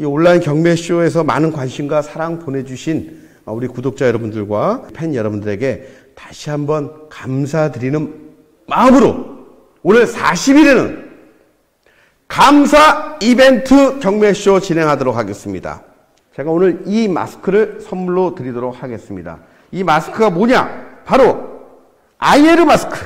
이 온라인 경매쇼에서 많은 관심과 사랑 보내주신 우리 구독자 여러분들과 팬 여러분들에게 다시 한번 감사드리는 마음으로 오늘 40일에는 감사 이벤트 경매쇼 진행하도록 하겠습니다. 제가 오늘 이 마스크를 선물로 드리도록 하겠습니다. 이 마스크가 뭐냐? 바로 아이에르 마스크.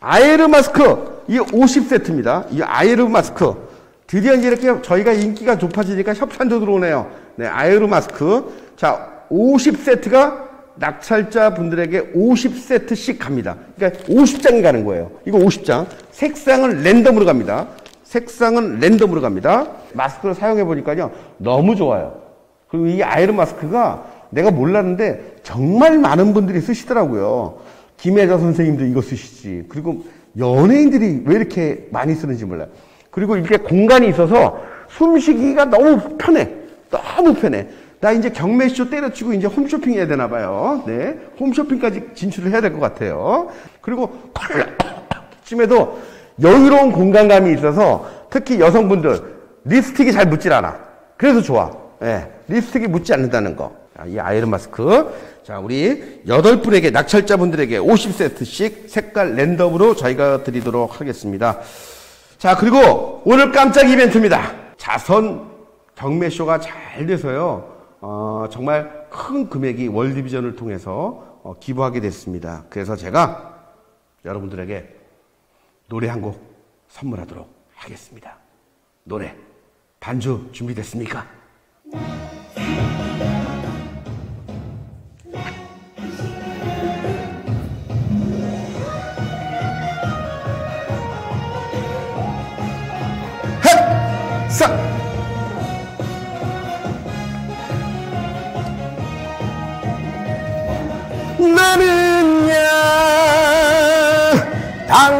아이에르 마스크. 이 50세트입니다. 이 아이에르 마스크. 드디어 이제 이렇게 저희가 인기가 높아지니까 협찬도 들어오네요. 네, 아이에르 마스크. 자, 50세트가 낙찰자 분들에게 50세트씩 갑니다. 그러니까 50장이 가는 거예요. 이거 50장. 색상은 랜덤으로 갑니다. 색상은 랜덤으로 갑니다. 마스크를 사용해 보니까요. 너무 좋아요. 그리고 이 아이런 마스크가 내가 몰랐는데 정말 많은 분들이 쓰시더라고요. 김혜자 선생님도 이거 쓰시지. 그리고 연예인들이 왜 이렇게 많이 쓰는지 몰라요. 그리고 이렇게 공간이 있어서 숨쉬기가 너무 편해. 너무 편해. 나 이제 경매쇼 때려치고 이제 홈쇼핑 해야 되나 봐요. 네. 홈쇼핑까지 진출을 해야 될 것 같아요. 그리고 쯤에도 여유로운 공간감이 있어서 특히 여성분들 립스틱이 잘 묻질 않아. 그래서 좋아. 예. 립스틱이 묻지 않는다는 거. 이 아이런 마스크. 자, 우리 여덟 분에게 낙찰자분들에게 50세트씩 색깔 랜덤으로 저희가 드리도록 하겠습니다. 자, 그리고 오늘 깜짝 이벤트입니다. 자선 경매쇼가 잘 돼서요. 어, 정말 큰 금액이 월디비전을 통해서 어, 기부하게 됐습니다. 그래서 제가 여러분들에게 노래 한 곡 선물하도록 하겠습니다. 노래 반주 준비됐습니까?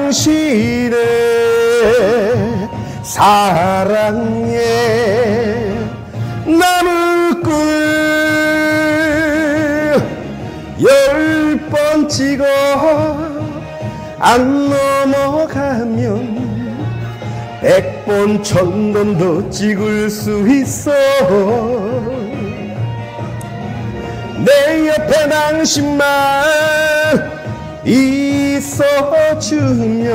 당신의 사랑에 나무꾼 열번 찍어 안 넘어가면 백 번 천번도 찍을 수 있어. 내 옆에 당신만 있어주면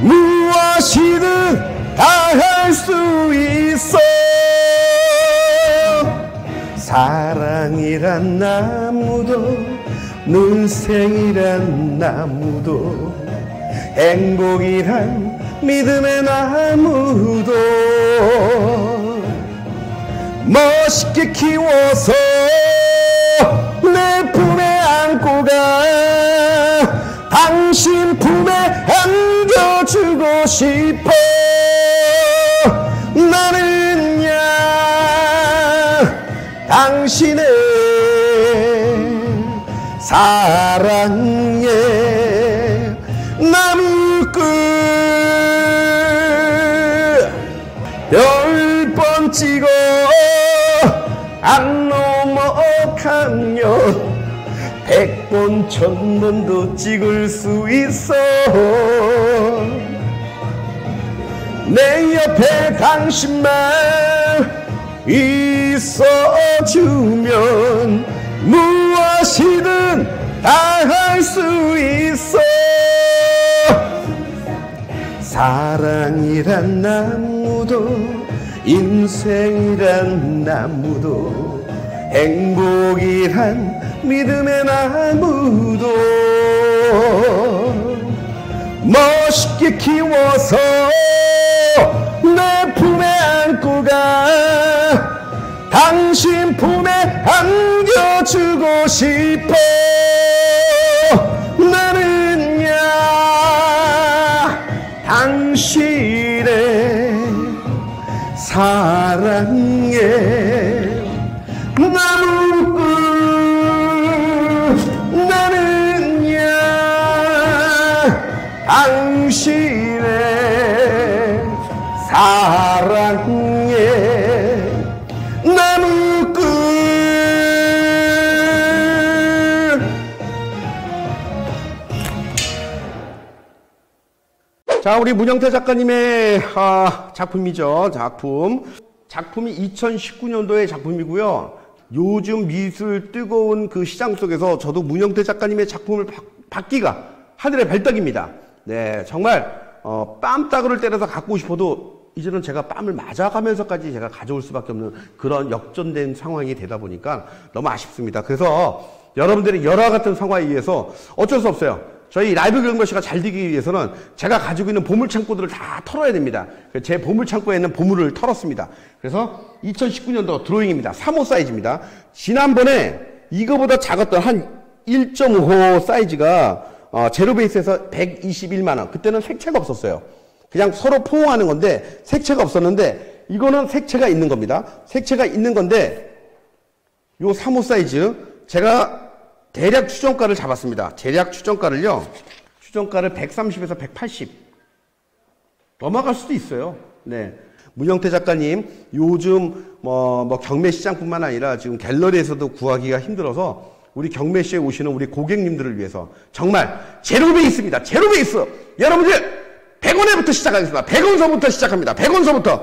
무엇이든 다 할 수 있어 사랑이란 나무도 눈생이란 나무도 행복이란 믿음의 나무도 멋있게 키워서 내 품에 안고 가 당신 품에 안겨주고 싶어. 나는야 당신의 사랑에 나무꾼 열번 찍어 안 넘어가면 백번 천번도 찍을 수 있어. 내 옆에 당신만 있어주면 무엇이든 다 할 수 있어. 사랑이란 나무도 인생이란 나무도 행복이란 믿음의 나무도 멋있게 키워서 내 품에 안고 가. 당신 품에 안겨주고 싶어 자, 우리 문영태 작가님의 아, 작품이죠. 작품. 작품이 2019년도의 작품이고요. 요즘 미술 뜨거운 그 시장 속에서 저도 문영태 작가님의 작품을 받, 받기가 하늘의 별떡입니다. 네, 정말 어, 뺨따구를 때려서 갖고 싶어도 이제는 제가 뺨을 맞아가면서까지 제가 가져올 수밖에 없는 그런 역전된 상황이 되다 보니까 너무 아쉽습니다. 그래서 여러분들의 열화 같은 상황에 의해서 어쩔 수 없어요. 저희 라이브 경매시가 잘 되기 위해서는 제가 가지고 있는 보물 창고들을 다 털어야 됩니다. 제 보물 창고에 있는 보물을 털었습니다. 그래서 2019년도 드로잉입니다. 3호 사이즈입니다. 지난번에 이거보다 작았던 한 1.5호 사이즈가 어, 제로 베이스에서 121만 원. 그때는 색채가 없었어요. 그냥 서로 포옹하는 건데 색채가 없었는데 이거는 색채가 있는 겁니다. 색채가 있는 건데 요 3호 사이즈 제가 대략 추정가를 잡았습니다. 대략 추정가를요. 추정가를 130에서 180 넘어갈 수도 있어요. 네. 문영태 작가님 요즘 뭐, 뭐 경매 시장뿐만 아니라 지금 갤러리에서도 구하기가 힘들어서 우리 경매시에 오시는 우리 고객님들을 위해서 정말 제로 베이스입니다. 제로 베이스. 여러분들 100원에부터 시작하겠습니다. 100원서부터 시작합니다. 100원서부터.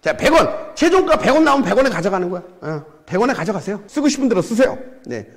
자, 100원. 최종가 100원 나오면 100원에 가져가는 거야. 어, 100원에 가져가세요. 쓰고 싶은 대로 쓰세요. 네.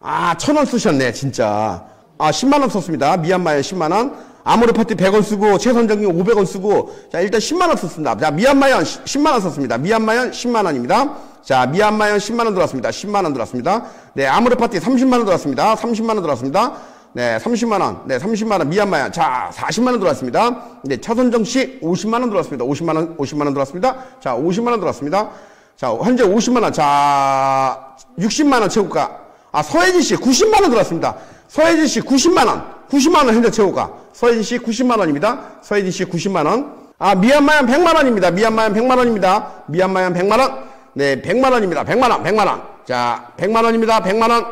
아, 천 원 쓰셨네, 진짜. 아, 10만원 썼습니다. 미얀마에 10만원. 아모르 파티 100원 쓰고, 최선정님 500원 쓰고, 자, 일단 10만원 썼습니다. 자, 미얀마연 10만원 썼습니다. 미얀마연 10만원입니다. 자, 미얀마연 10만원 들어왔습니다. 10만원 들어왔습니다. 네, 아모르 파티 30만원 들어왔습니다. 30만원 들어왔습니다. 네, 30만원. 네, 30만원. 미얀마연. 자, 40만원 들어왔습니다. 네, 차선정 씨 50만원 들어왔습니다. 50만원, 50만원 들어왔습니다. 자, 50만원 들어왔습니다. 자, 현재 50만원. 자, 60만원 채울까? 아, 서혜진 씨 90만 원 들었습니다. 서혜진 씨 90만 원. 90만 원 현재 최고가. 서혜진 씨 90만 원입니다. 서혜진 씨 90만 원. 아, 미얀마연 100만 원입니다. 미얀마연 100만 원입니다. 미얀마연 100만 원. 네, 100만 원입니다. 100만 원, 100만 원. 자, 100만 원입니다. 100만 원.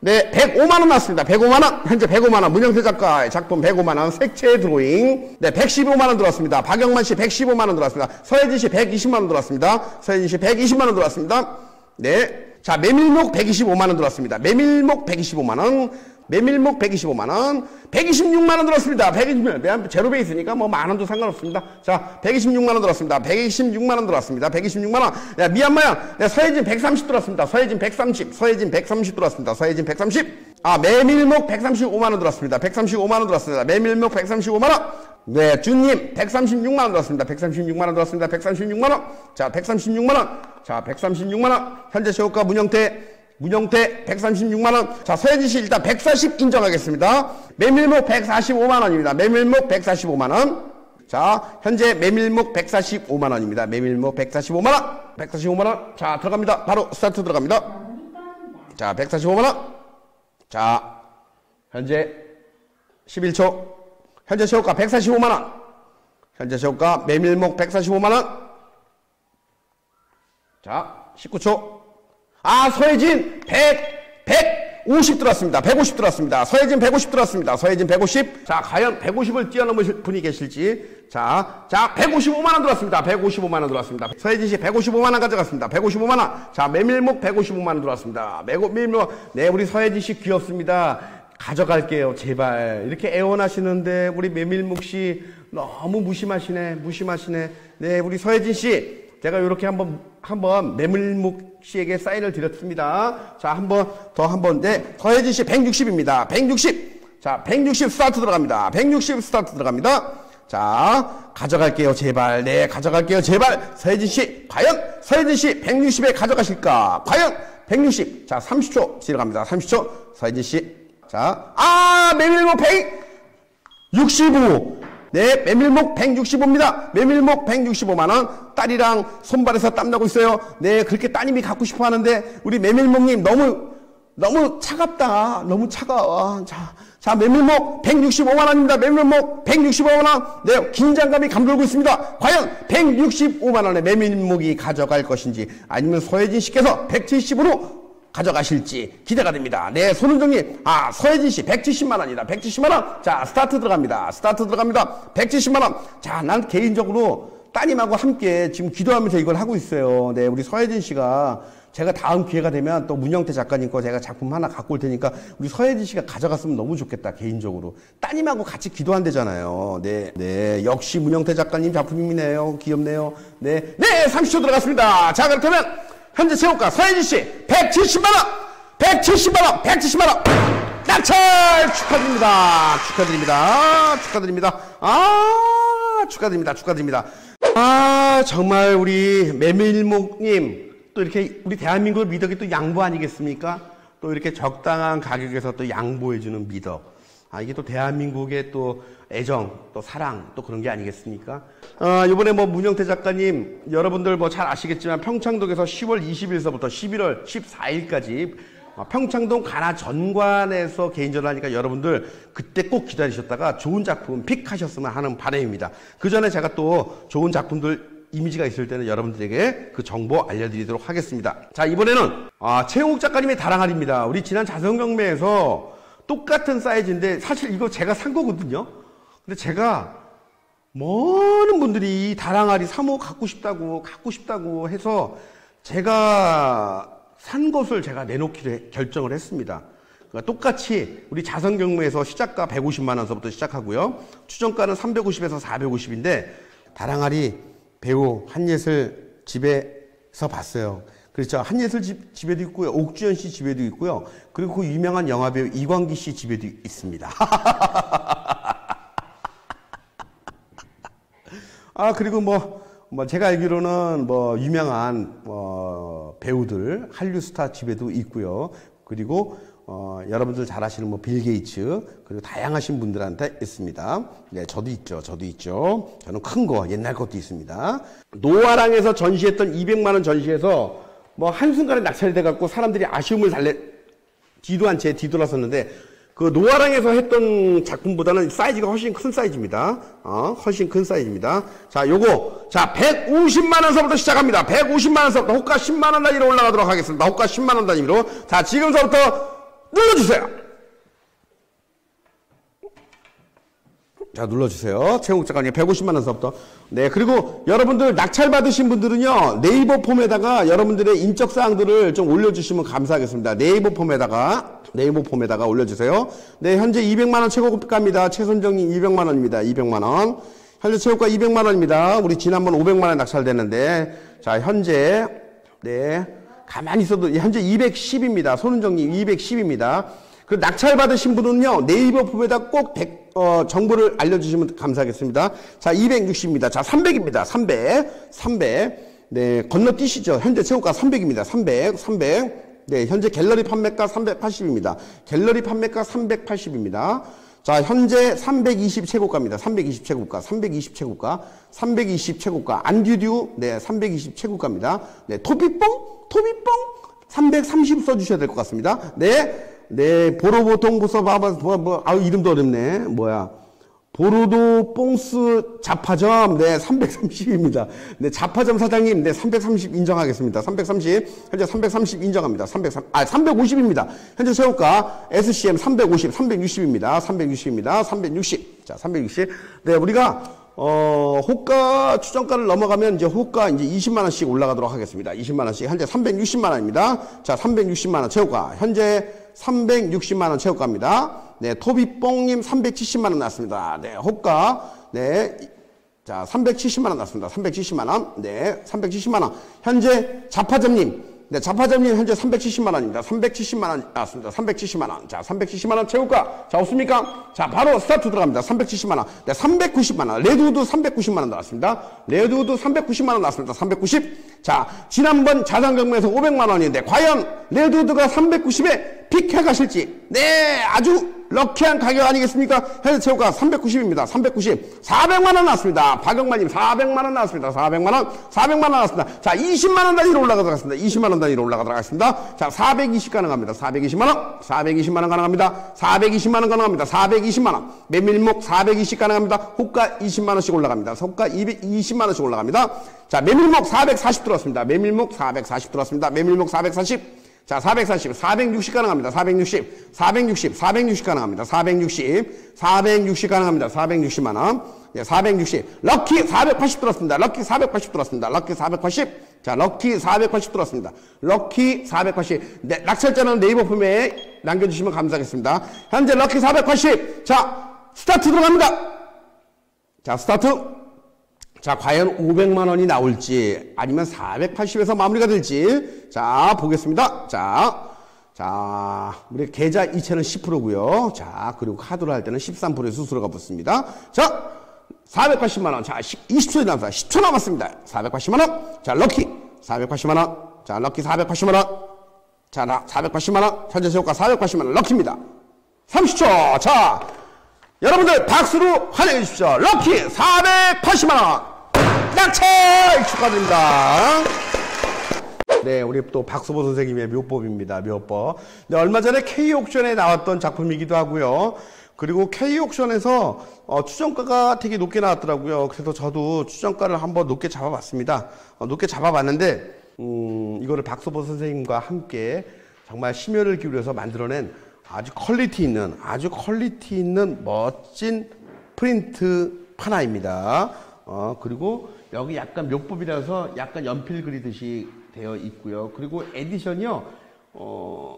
네, 105만 원 났습니다. 105만 원. 현재 105만 원. 문영태 작가의 작품 105만 원. 색채 드로잉. 네, 115만 원 들어왔습니다. 박영만 씨 115만 원 들어왔습니다. 서혜진 씨 120만 원 들어왔습니다. 서혜진 씨 120만 원 들어왔습니다. 네. 자, 메밀목 125만원 들어왔습니다. 메밀목 125만원. 메밀목 125만원. 126만원 들었습니다. 126만원. 제로 베이스니까 뭐 만원도 상관없습니다. 자, 126만원 들었습니다. 126만원 들어왔습니다. 126만원. 야, 미얀마야. 네, 서해진 130 들었습니다. 서해진 130. 서해진 130 들어왔습니다. 서해진 130. 아, 메밀목 135만원 들었습니다. 135만원 들었습니다. 메밀목 135만원. 네, 주님 136만 원 들었습니다. 136만 원 들었습니다. 136만 원. 자, 136만 원. 자, 136만 원. 현재 최고가 문영태 문영태 136만 원. 자, 서현진 씨 일단 140 인정하겠습니다. 메밀묵 145만 원입니다. 메밀묵 145만 원. 자, 현재 메밀묵 145만 원입니다. 메밀묵 145만 원. 145만 원. 자, 들어갑니다. 바로 스타트 들어갑니다. 자, 145만 원. 자, 현재 11초. 현재 최고가 145만원. 현재 시효가 메밀목 145만원. 자, 19초. 아, 서혜진 100, 150 들어왔습니다. 150 들어왔습니다. 서혜진 150 들어왔습니다. 서혜진 150. 자, 과연 150을 뛰어넘으실 분이 계실지. 자, 자, 155만원 들어왔습니다. 155만원 들어왔습니다. 서혜진 씨 155만원 가져갔습니다. 155만원. 자, 메밀목 155만원 들어왔습니다. 메밀목, 네, 우리 서혜진 씨 귀엽습니다. 가져갈게요, 제발. 이렇게 애원하시는데, 우리 메밀묵 씨, 너무 무심하시네, 무심하시네. 네, 우리 서혜진 씨, 제가 이렇게 한번, 한번 메밀묵 씨에게 사인을 드렸습니다. 자, 한번, 더 한번, 네, 서혜진 씨 160입니다. 160. 자, 160 스타트 들어갑니다. 160 스타트 들어갑니다. 자, 가져갈게요, 제발. 네, 가져갈게요, 제발. 서혜진 씨, 과연 서혜진 씨 160에 가져가실까? 과연 160. 자, 30초 지나갑니다. 30초. 서혜진 씨, 자, 아, 메밀목 165. 네, 메밀목 165입니다. 메밀목 165만원. 딸이랑 손발에서 땀나고 있어요. 네, 그렇게 따님이 갖고 싶어 하는데, 우리 메밀목님 너무, 너무 차갑다. 너무 차가워. 자, 자, 메밀목 165만원입니다. 메밀목 165만원. 네, 긴장감이 감돌고 있습니다. 과연 165만원의 메밀목이 가져갈 것인지, 아니면 소혜진 씨께서 170으로 가져가실지 기대가 됩니다. 네, 손은정님, 아, 서혜진 씨, 170만원이다. 170만원. 자, 스타트 들어갑니다. 스타트 들어갑니다. 170만원. 자, 난 개인적으로 따님하고 함께 지금 기도하면서 이걸 하고 있어요. 네, 우리 서혜진 씨가 제가 다음 기회가 되면 또 문영태 작가님 거 제가 작품 하나 갖고 올 테니까 우리 서혜진 씨가 가져갔으면 너무 좋겠다, 개인적으로. 따님하고 같이 기도한대잖아요. 네, 네. 역시 문영태 작가님 작품이네요. 귀엽네요. 네, 네, 30초 들어갔습니다. 자, 그렇다면 현재 체육가 서혜진 씨 170만원! 170만원! 170만원! 낙찰 축하드립니다. 축하드립니다. 축하드립니다. 아, 축하드립니다. 축하드립니다. 아, 정말 우리 메밀목님, 또 이렇게 우리 대한민국을 미덕이 또 양보 아니겠습니까? 또 이렇게 적당한 가격에서 또 양보해주는 미덕. 아, 이게 또 대한민국의 또 애정, 또 사랑, 또 그런 게 아니겠습니까? 아, 이번에 뭐 문영태 작가님, 여러분들 뭐 잘 아시겠지만 평창동에서 10월 20일서부터 11월 14일까지 평창동 가나 전관에서 개인전을 하니까 여러분들 그때 꼭 기다리셨다가 좋은 작품 픽하셨으면 하는 바람입니다. 그 전에 제가 또 좋은 작품들 이미지가 있을 때는 여러분들에게 그 정보 알려드리도록 하겠습니다. 자, 이번에는, 아, 최용욱 작가님의 다랑알입니다. 우리 지난 자성경매에서 똑같은 사이즈인데 사실 이거 제가 산 거거든요. 근데 제가 많은 분들이 다랑알이 3호 갖고 싶다고, 갖고 싶다고 해서 제가 산 것을 제가 내놓기로 결정을 했습니다. 그러니까 똑같이 우리 자선경무에서 시작가 150만 원서부터 시작하고요. 추정가는 350에서 450인데 다랑알이 배우 한예슬 집에서 봤어요. 그렇죠. 한예슬 집, 집에도 있고요. 옥주현 씨 집에도 있고요. 그리고 그 유명한 영화배우 이광기 씨 집에도 있습니다. 아, 그리고 뭐, 뭐, 제가 알기로는 뭐, 유명한, 뭐, 배우들, 한류 스타 집에도 있고요. 그리고, 어, 여러분들 잘 아시는 뭐, 빌 게이츠, 그리고 다양하신 분들한테 있습니다. 네, 저도 있죠. 저도 있죠. 저는 큰 거, 옛날 것도 있습니다. 노화랑에서 전시했던 200만원 전시에서 뭐 한순간에 낙찰이 돼갖고 사람들이 아쉬움을 달래 뒤도 한 채 뒤돌아섰는데 그 노아랑에서 했던 작품보다는 사이즈가 훨씬 큰 사이즈입니다. 어, 훨씬 큰 사이즈입니다. 자, 요거 자 150만 원서부터 시작합니다. 150만 원서부터 호가 10만 원 단위로 올라가도록 하겠습니다. 호가 10만 원 단위로 자 지금서부터 눌러주세요. 자, 눌러주세요. 최홍 작가님 150만 원서부터. 네, 그리고 여러분들 낙찰 받으신 분들은요, 네이버 폼에다가 여러분들의 인적 사항들을 좀 올려주시면 감사하겠습니다. 네이버 폼에다가, 네이버 폼에다가 올려주세요. 네, 현재 200만 원 최고급가입니다. 최선정님 200만 원입니다. 200만 원. 현재 최고가 200만 원입니다. 우리 지난번 500만 원 낙찰됐는데, 자, 현재, 네, 가만히 있어도, 현재 210입니다. 손은정님 210입니다. 그 낙찰 받으신 분은요, 네이버 폼에다 꼭 100, 어, 정보를 알려주시면 감사하겠습니다. 자, 260입니다. 자, 300입니다. 300. 300. 네, 건너뛰시죠. 현재 최고가 300입니다. 300. 300. 네, 현재 갤러리 판매가 380입니다. 갤러리 판매가 380입니다. 자, 현재 320 최고가입니다. 320 최고가, 320 최고가, 320 최고가, 안듀듀, 네, 320 최고가입니다. 네, 토비뽕? 토비뽕? 330 써주셔야 될 것 같습니다. 네. 네, 보로보통 보서 봐봐, 뭐, 뭐, 아우, 이름도 어렵네. 뭐야. 보로도 뽕스 자파점, 네, 330입니다. 네, 자파점 사장님, 네, 330 인정하겠습니다. 330, 현재 330 인정합니다. 330, 아, 350입니다. 현재 세우가 SCM 350, 360입니다. 360입니다. 360. 자, 360. 네, 우리가 어, 호가 추정가를 넘어가면 이제 호가 이제 20만 원씩 올라가도록 하겠습니다. 20만 원씩 현재 360만 원입니다. 자, 360만 원 최고가 현재 360만 원 최고가입니다. 네, 토비뽕님 370만 원 났습니다. 네, 호가 네. 자, 370만 원 났습니다. 370만 원. 네, 370만 원. 현재 자파점님 네, 자파점님 현재 370만 원입니다. 370만 원 나왔습니다. 370만 원. 자, 370만 원 채울까? 자, 없습니까? 자, 바로 스타트 들어갑니다. 370만 원. 네, 390만 원. 레드우드 390만 원 나왔습니다. 레드우드 390만 원 나왔습니다. 390. 자, 지난번 자선경매에서 500만 원인데 과연 레드우드가 390에 픽해 가실지. 네, 아주 lucky한 가격 아니겠습니까? 현재 최고가 390입니다. 390. 400만원 나왔습니다. 박영만님 400만원 나왔습니다. 400만원. 400만원 나왔습니다. 자, 20만원 단위로 올라가도록 하겠습니다. 20만원 단위로 올라가도록 하겠습니다. 자, 420 가능합니다. 420만원. 420만원 가능합니다. 420만원 가능합니다. 420만원. 메밀목 420 가능합니다. 호가 20만원씩 올라갑니다. 호가 220만원씩 올라갑니다. 자, 메밀목 440 들어왔습니다. 메밀목 440 들어왔습니다. 메밀목 440. 자, 440, 460 가능합니다. 460, 460, 460 가능합니다. 460, 460 가능합니다. 460만원. 네, 460. 럭키 480 들었습니다. 럭키 480 들었습니다. 럭키 480. 자, 럭키 480 들어왔습니다. 럭키 480. 네, 낙찰자는 네이버 폼에 남겨주시면 감사하겠습니다. 현재 럭키 480. 자, 스타트 들어갑니다. 자, 스타트. 자, 과연 500만 원이 나올지 아니면 480에서 마무리가 될지 자, 보겠습니다. 자, 자, 우리 계좌 이체는 10%고요. 자, 그리고 카드로 할 때는 13%의 수수료가 붙습니다. 자, 480만 원. 자, 20초 남았습니다. 10초 남았습니다. 480만 원. 자, 럭키 480만 원. 자, 럭키 480만 원. 자, 나 480만 원. 현재 세호가 480만 원. 럭키입니다. 30초. 자, 여러분들 박수로 환영해 주십시오. 럭키 480만 원. 낙찰 축하드립니다. 네, 우리 또 박수보 선생님의 묘법입니다. 묘법. 네, 얼마 전에 K옥션에 나왔던 작품이기도 하고요. 그리고 K옥션에서 어, 추정가가 되게 높게 나왔더라고요. 그래서 저도 추정가를 한번 높게 잡아봤습니다. 어, 높게 잡아봤는데, 음, 이거를 박서보 선생님과 함께 정말 심혈을 기울여서 만들어낸 아주 quality 있는, 아주 quality 있는 멋진 프린트 판화입니다. 어, 그리고 여기 약간 묘법이라서 약간 연필 그리듯이 되어 있고요. 그리고 edition이요, 어,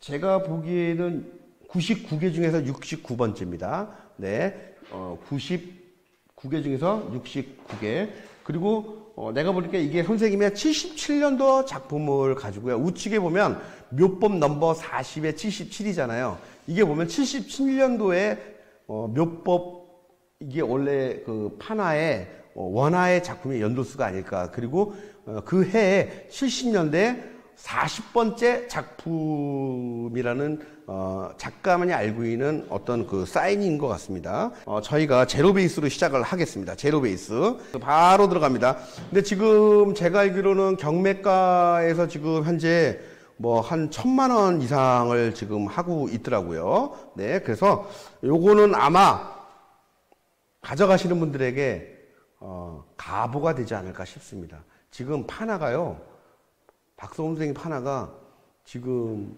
제가 보기에는 99개 중에서 69번째입니다. 네, 어, 99개 중에서 69개. 그리고 어, 내가 보니까 이게 선생님의 77년도 작품을 가지고요. 우측에 보면 묘법 넘버 40에 77이잖아요. 이게 보면 77년도에 어, 묘법 이게 원래 그 판화의 어, 원화의 작품의 연도수가 아닐까. 그리고 어, 그 해에 70년대 40번째 작품이라는 어, 작가만이 알고 있는 어떤 그 사인인 것 같습니다. 어, 저희가 제로 베이스로 시작을 하겠습니다. 제로 베이스 바로 들어갑니다. 근데 지금 제가 알기로는 경매가에서 지금 현재 뭐 한 천만 원 이상을 지금 하고 있더라고요. 네, 그래서 요거는 아마 가져가시는 분들에게 어, 가보가 되지 않을까 싶습니다. 지금 파나가요. 박성훈 선생님 파나가 지금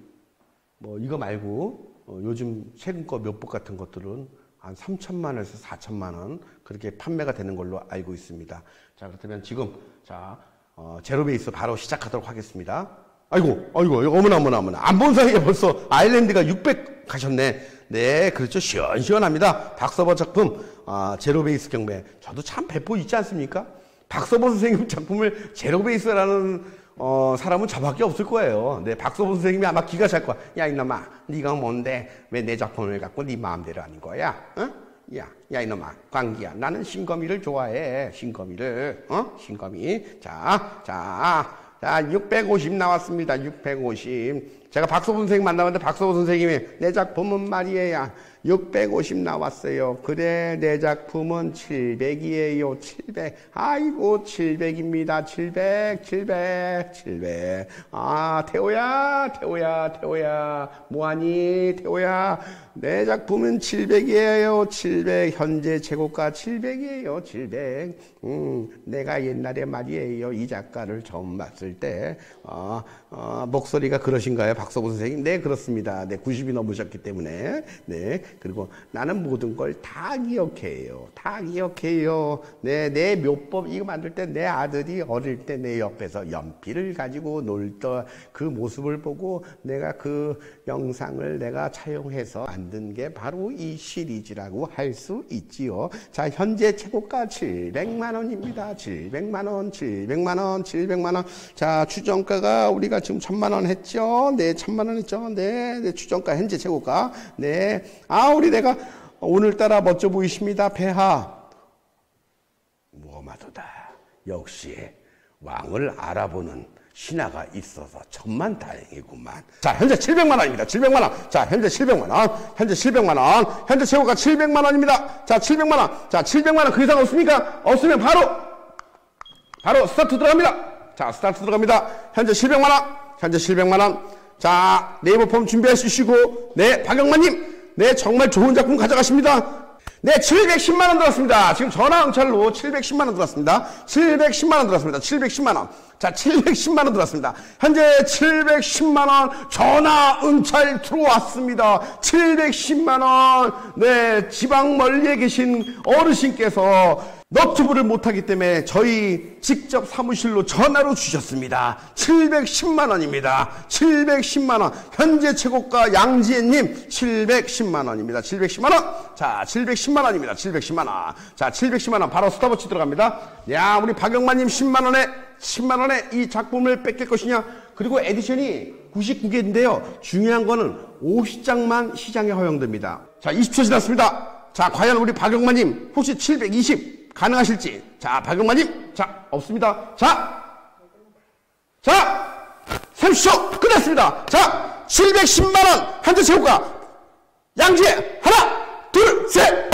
뭐 이거 말고 어, 요즘 최근 거 몇복 같은 것들은 한 3천만 원에서 4천만 원 그렇게 판매가 되는 걸로 알고 있습니다. 자 그렇다면 지금 자 어, 제로 베이스 바로 시작하도록 하겠습니다. 아이고 아이고 어머나 어머나 어머나 안 본 사이에 벌써 아일랜드가 600 가셨네. 네 그렇죠 시원시원합니다. 박서버 작품 아, 제로 베이스 경매 저도 참 배포 있지 않습니까? 박서버 선생님 작품을 제로 베이스라는 어, 사람은 저밖에 없을 거예요. 네, 박서보 선생님이 아마 기가 찰 거야. 야, 이놈아, 네가 뭔데 왜 내 작품을 갖고 네 마음대로 하는 거야? 어? 야, 야, 이놈아, 광기야. 나는 신거미를 좋아해. 신거미를. 어? 신거미. 자, 자, 자, 650 나왔습니다. 650. 제가 박서보 선생님 만나봤는데 박서보 선생님이 내 작품은 말이에요. 650 나왔어요. 그래, 내 작품은 700이에요. 700. 아이고, 700입니다. 700, 700, 700. 아, 태호야, 태호야, 태호야. 뭐하니, 태호야. 내 작품은 700이에요. 700. 현재 최고가 700이에요. 700. 음, 내가 옛날에 말이에요. 이 작가를 처음 봤을 때, 어, 어, 목소리가 그러신가요? 박서구 선생님? 네, 그렇습니다. 네, 90이 넘으셨기 때문에. 네. 그리고 나는 모든 걸 다 기억해요. 다 기억해요. 네, 내 묘법 이거 만들 때 내 아들이 어릴 때 내 옆에서 연필을 가지고 놀던 그 모습을 보고 내가 그 영상을 내가 차용해서 만든 게 바로 이 시리즈라고 할 수 있지요. 자, 현재 최고가 700만 원입니다. 700만 원, 700만 원, 700만 원. 자, 추정가가 우리가 지금 1000만 원 했죠? 네, 1000만 원 했죠? 네, 네, 추정가 현재 최고가. 네. 아, 우리 내가 오늘따라 멋져 보이십니다. 폐하. 무엄하도다. 역시 왕을 알아보는 신하가 있어서 천만 다행이구만. 자, 현재 700만 원입니다. 700만 원. 자, 현재 700만 원. 현재 700만 원. 현재 최고가 700만 원입니다. 자, 700만 원. 자, 700만 원 그 이상 없습니까? 없으면 바로 바로 스타트 들어갑니다. 자, 스타트 들어갑니다. 현재 700만 원. 현재 700만 원. 자, 네이버 폼 준비하시고 네, 박영만 님. 네, 정말 좋은 작품 가져가십니다. 네, 710만원 들었습니다. 지금 전화 응찰로 710만원 들었습니다. 710만원 들었습니다. 710만원. 자, 710만 원 들어왔습니다. 현재 710만 원 전화 응찰 들어왔습니다. 710만 원. 네, 지방 멀리에 계신 어르신께서 너튜브를 못하기 때문에 저희 직접 사무실로 전화로 주셨습니다. 710만 원입니다. 710만 원. 현재 최고가 양지혜님 710만 원입니다. 710만 원. 자, 710만 원입니다. 710만 원. 자, 710만 원. 바로 스톱워치 들어갑니다. 야, 우리 박영만님 10만 원에 10만 원에 이 작품을 뺏길 것이냐? 그리고 에디션이 99개인데요. 중요한 거는 50장만 시장에 허용됩니다. 자, 20초 지났습니다. 자, 과연 우리 박영만님 혹시 720 가능하실지. 자, 박영만님. 자, 없습니다. 자, 자, 30초 끝났습니다. 자, 710만원 현재 최고가 양지혜 하나, 둘, 셋,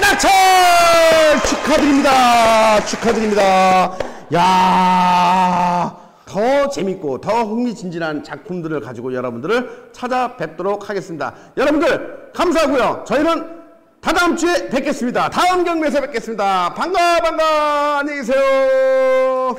낙찰! 축하드립니다. 축하드립니다. 야 더 재밌고 더 흥미진진한 작품들을 가지고 여러분들을 찾아뵙도록 하겠습니다. 여러분들 감사하고요. 저희는 다다음 주에 뵙겠습니다. 다음 경매에서 뵙겠습니다. 반가 반가 안녕히 계세요.